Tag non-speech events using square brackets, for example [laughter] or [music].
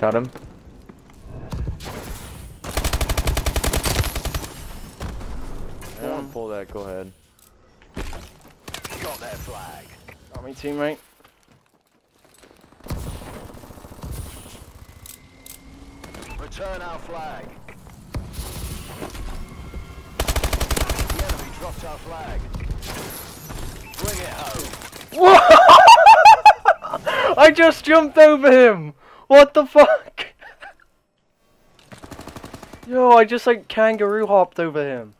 Got him. I don't want to pull that. Go ahead. Got their flag. Got me, teammate. Return our flag. The enemy dropped our flag. Bring it home. [laughs] I just jumped over him! What the fuck? [laughs] Yo, I just like kangaroo hopped over him.